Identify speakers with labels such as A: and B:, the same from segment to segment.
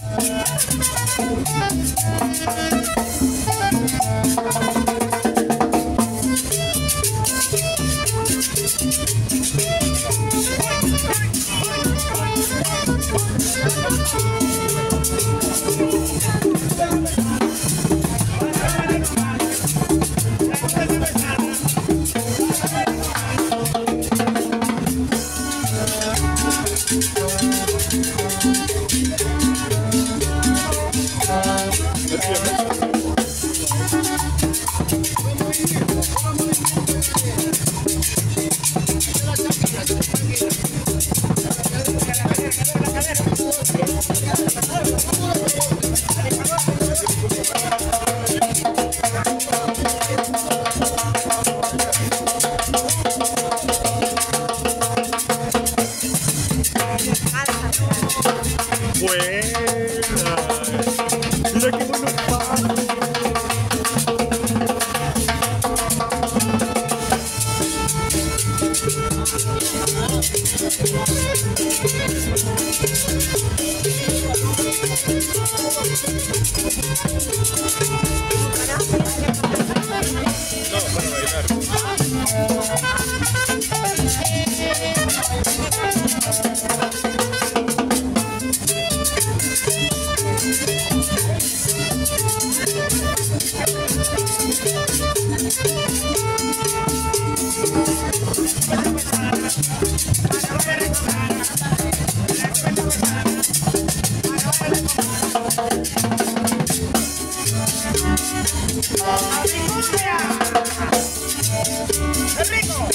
A: Thank No, para.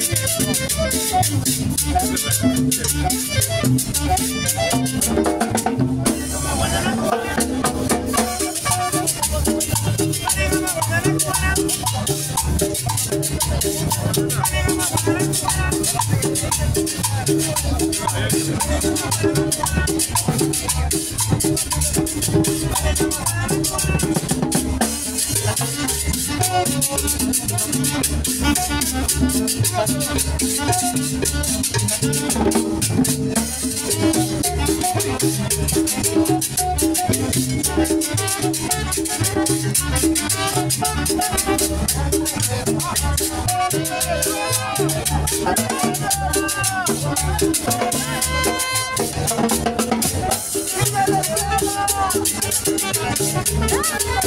A: Gracias. Thank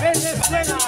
A: Venezuela.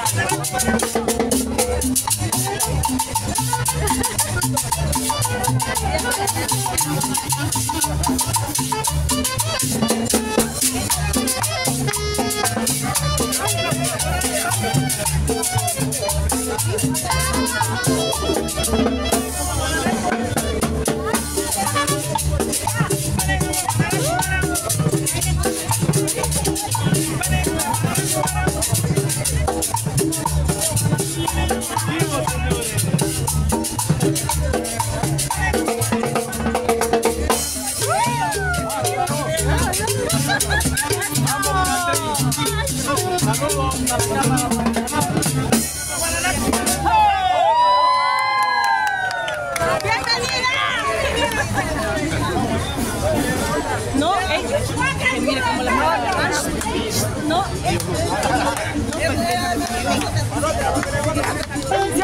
A: No, ella. Que mire cómo la mueve la mano. No,
B: ¡Ya de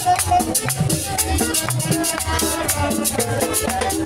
C: Thank you.